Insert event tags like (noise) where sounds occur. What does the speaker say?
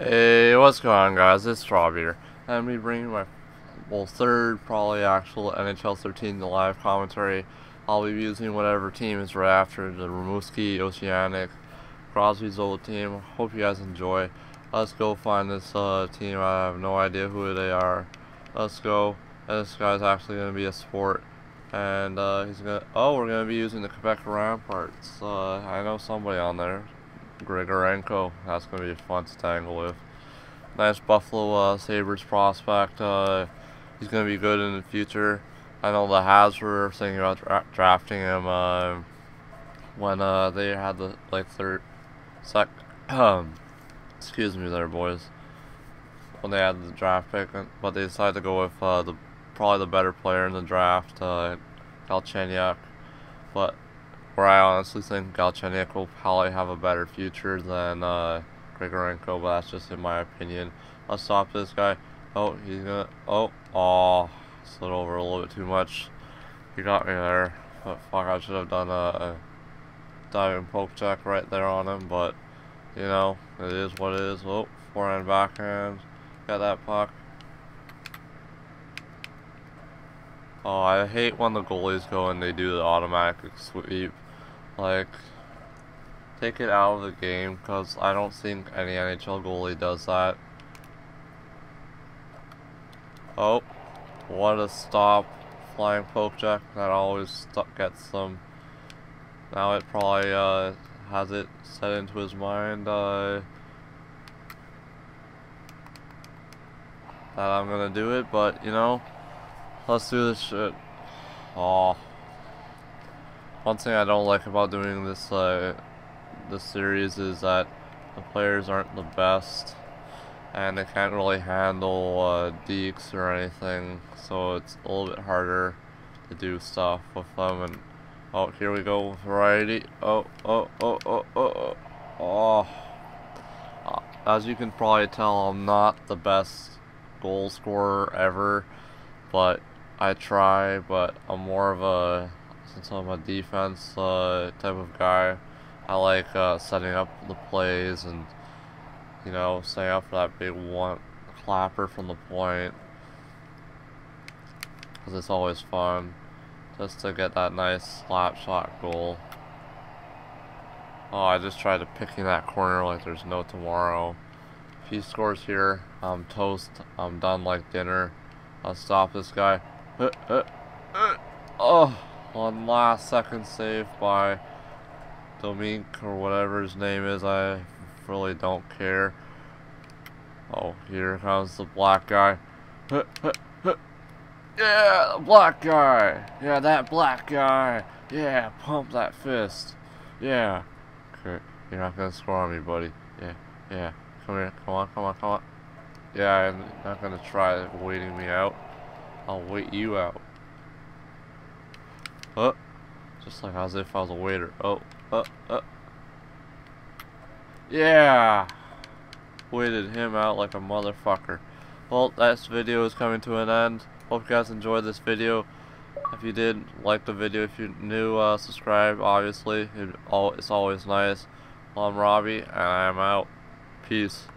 Hey, what's going on guys? It's Rob here. I'm going to be bringing my, well, third, probably actual NHL 13 live commentary. I'll be using whatever team is right after the Rimouski, Oceanic, Crosby's old team. Hope you guys enjoy. Let's go find this uh, team. I have no idea who they are. Let's go. And this guy's actually going to be a sport. And uh, he's going to, oh, we're going to be using the Quebec Remparts. Uh, I know somebody on there. Grigorenko. That's going to be fun to tangle with. Nice Buffalo uh, Sabres prospect. Uh, he's going to be good in the future. I know the Habs were thinking about dra drafting him uh, when uh, they had the like third, sec. (clears throat) Excuse me, there, boys. When they had the draft pick, but they decided to go with uh, the probably the better player in the draft, uh, Galchenyuk. But where I honestly think Galchenyuk will probably have a better future than uh, Grigorenko, but that's just in my opinion. Let's stop this guy. Oh, he's gonna. Oh, oh, slid over a little bit too much. He got me there. But fuck, I should have done a, a diving poke check right there on him, but you know, it is what it is. Oh, forehand, backhand. Got that puck. Oh, I hate when the goalies go and they do the automatic sweep. Like, take it out of the game because I don't think any NHL goalie does that. Oh, what a stop. Flying poke check. That always gets them. Now it probably uh, has it set into his mind uh, that I'm gonna do it, but you know, let's do this shit. Oh. One thing I don't like about doing this uh, this series is that the players aren't the best and they can't really handle uh, dekes or anything so it's a little bit harder to do stuff with them and oh here we go variety oh oh oh oh oh oh. Uh, as you can probably tell I'm not the best goal scorer ever but I try but I'm more of a since I'm a defense uh, type of guy, I like uh, setting up the plays and, you know, setting up for that big one clapper from the point. Because it's always fun just to get that nice slap shot goal. Oh, I just tried to picking that corner like there's no tomorrow. If he scores here, I'm toast. I'm done like dinner. I'll stop this guy. Oh. One last second save by Dominique or whatever his name is. I really don't care. Oh, here comes the black guy. (laughs) Yeah, the black guy. Yeah, that black guy. Yeah, pump that fist. Yeah. Okay, you're not gonna score on me, buddy. Yeah, yeah. Come here. Come on, come on, come on. Yeah, I'm not gonna try waiting me out. I'll wait you out. Oh, just like as if I was a waiter. Oh, oh, oh. Yeah! Waited him out like a motherfucker. Well, this video is coming to an end. Hope you guys enjoyed this video. If you did, like the video. If you're new, uh, subscribe, obviously. It, it's always nice. Well, I'm Robbie, and I'm out. Peace.